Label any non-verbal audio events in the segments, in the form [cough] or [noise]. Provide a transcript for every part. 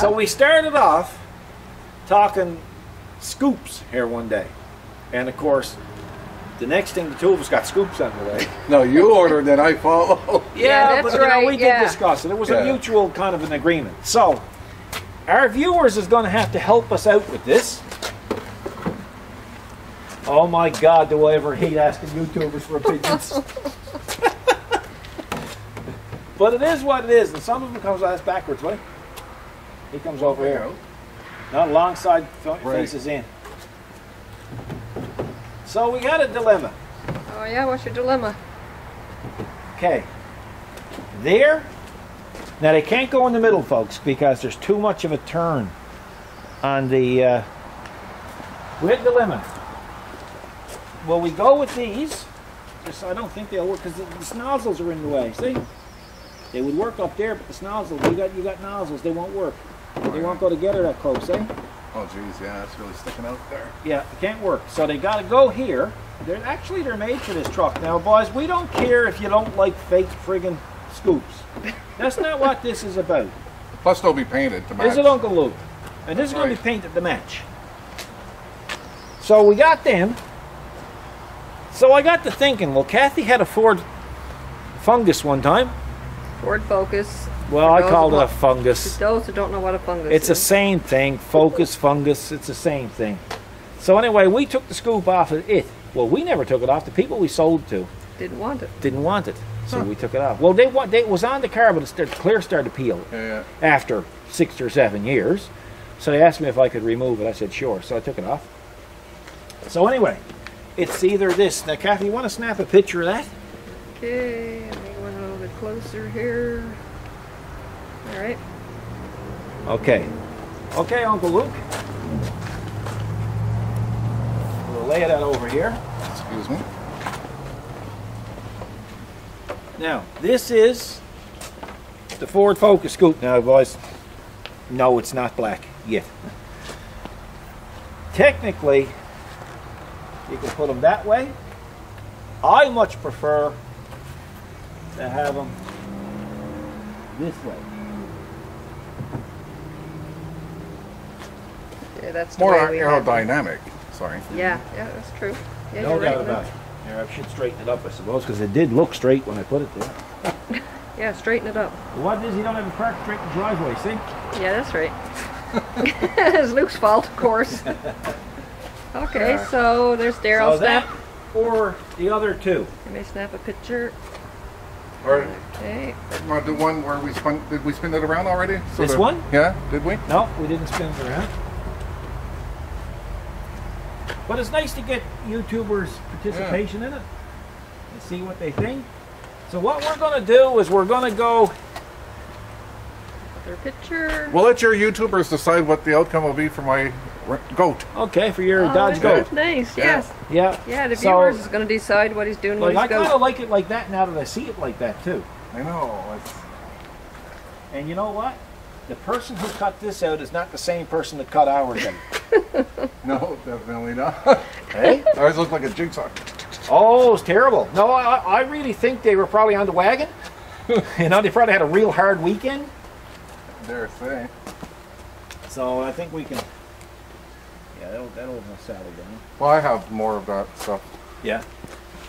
So we started off talking scoops here one day. And of course, the next thing the two of us got scoops on the way. [laughs] No, you ordered and I follow. [laughs] Yeah, that's but you know, we right, did discuss it. It was a mutual kind of an agreement. So, our viewers is going to have to help us out with this. Oh my God, do I ever hate asking YouTubers for opinions. [laughs] but it is what it is, and some of them comes ass backwards, right? He comes over here. Not alongside f- Right. faces in. So we got a dilemma. Oh yeah, what's your dilemma? Okay. There. Now they can't go in the middle, folks, because there's too much of a turn on the. Uh, we had a dilemma. Will we go with these? Just, I don't think they'll work because the, the nozzles are in the way. See? They would work up there, but the nozzles, you got you got nozzles, they won't work. They won't go together that close, eh? Oh, geez, yeah, that's really sticking out there. Yeah, it can't work. So they got to go here. They're actually they're made for this truck. Now, boys, we don't care if you don't like fake friggin' scoops. That's not what this is about. Plus, they'll be painted to match. This is Uncle Luc, and this is going to be painted to match. So we got them. So I got to thinking. Well, Kathy had a Ford Fungus one time. Ford Focus. Well, I those called it a fungus. For those who don't know what a fungus It's the same thing. Focus, fungus, it's the same thing. So anyway, we took the scoop off of it. Well, we never took it off. The people we sold to Didn't want it. didn't want it, so we took it off. Well, they want they it was on the car, but it started, clear started to peel Yeah, yeah. after six or seven years. So they asked me if I could remove it. I said sure. So I took it off. So anyway, it's either this. Now, Kathy, you want to snap a picture of that? Okay, let me closer here. All right. Okay. Okay, Uncle Luc. We'll lay it out over here. Excuse me. Now, this is the Ford Focus Scoop. Now, boys, no, it's not black yet. Technically, you can put them that way. I much prefer to have them this way. Yeah, that's the More way we have it. aerodynamic. Sorry. Yeah, yeah, that's true. Yeah, no you're right doubt about it. Yeah, I should straighten it up, I suppose, because it did look straight when I put it there. [laughs] Yeah, straighten it up. What is you don't have a park straight the driveway, see? Yeah, that's right. [laughs] it's Luc's fault, of course. [laughs] Okay, Yeah. so there's Daryl so snap. that or the other two. Let me snap a picture. Or Okay. uh, the one where we spun? Did we spin it around already? So This the- one? Yeah. Did we? No, we didn't spin it around. But it's nice to get YouTubers' participation in it and see what they think. So what we're going to do is we're going to go. Other picture. We'll let your YouTubers decide what the outcome will be for my r- goat. Okay, for your Oh, Dodge that's Goat. Nice, Yeah. yes. Yeah. Yeah, the So- viewers is going to decide what he's doing Like with I kind of like it like that now that I see it like that too. I know. It's, And you know what? The person who cut this out is not the same person that cut ours out. [laughs] [laughs] no, definitely not. hey? [laughs] Ours look like a jigsaw. Oh, it's terrible. No, I, I really think they were probably on the wagon. you know, they probably had a real hard weekend. Dare say. So I think we can. Yeah, that'll, that'll settle down. Well, I have more of that stuff. Yeah.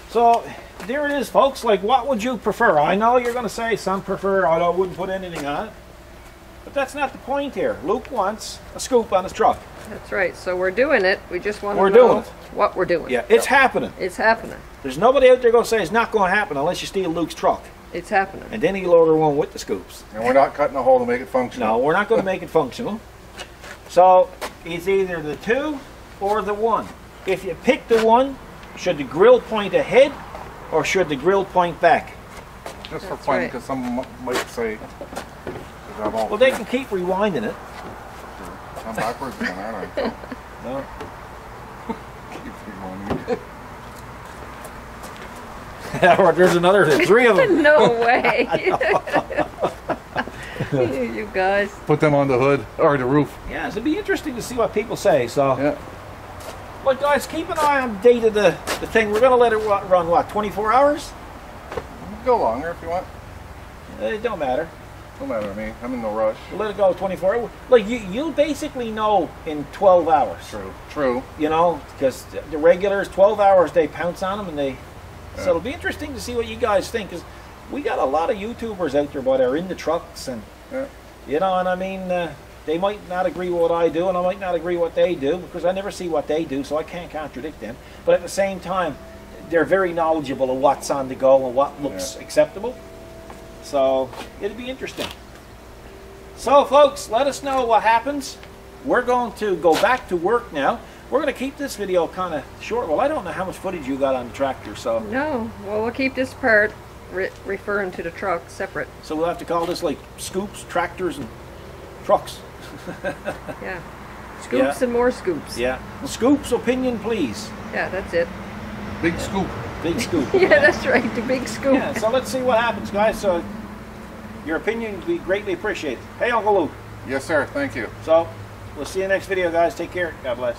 So there it is, folks. Like, what would you prefer? I know you're going to say some prefer, I wouldn't put anything on it. But that's not the point here. Luc wants a scoop on his truck. That's right. So we're doing it. We just want to We're know doing it. what we're doing. Yeah, it's happening. It's happening. There's nobody out there going to say it's not going to happen unless you steal Luc's truck. It's happening. And then he'll order one with the scoops. And we're not cutting a hole to make it functional. No, we're not going to make it functional. So it's either the two or the one. If you pick the one, should the grill point ahead or should the grill point back? Just for That's fun, right. because some might say. I'm Well, they can keep rewinding it. I'm backwards on that. I [laughs] No. keep rewinding. [laughs] or there's another three of them. [laughs] no way. You [laughs] you guys. Put them on the hood or the roof. Yeah, it'd be interesting to see what people say. So, Yeah. but guys, keep an eye on the date of the, the thing. We're going to let it run, what, 24 hours? Go longer if you want. It don't matter. Don't matter to me. I'm in no rush. Let it go 24 hours. Like you, you'll basically know in 12 hours. True. True. You know, because the regulars, 12 hours, they pounce on them and they. Yeah. So it'll be interesting to see what you guys think. Because we got a lot of YouTubers out there, but are in the trucks and Yeah. you know, and I mean, uh, they might not agree with what I do, and I might not agree what they do because I never see what they do, so I can't contradict them. But at the same time, they're very knowledgeable of what's on the go and what looks acceptable. So it'll be interesting. So, folks, let us know what happens. We're going to go back to work now. We're going to keep this video kind of short. Well, I don't know how much footage you got on the tractor, so No, well, we'll keep this part re- referring to the truck separate. so we'll have to call this like scoops, tractors, and trucks. [laughs] Yeah. Scoops and more scoops. Yeah. Scoops opinion, please. Yeah, that's it. Big scoop. Big scoop. [laughs] Yeah, that's right. The big scoop. Yeah, so let's see what happens, guys. So your opinion would be greatly appreciated. Hey, Uncle Luc. Yes, sir. Thank you. So we'll see you next video, guys. Take care. God bless.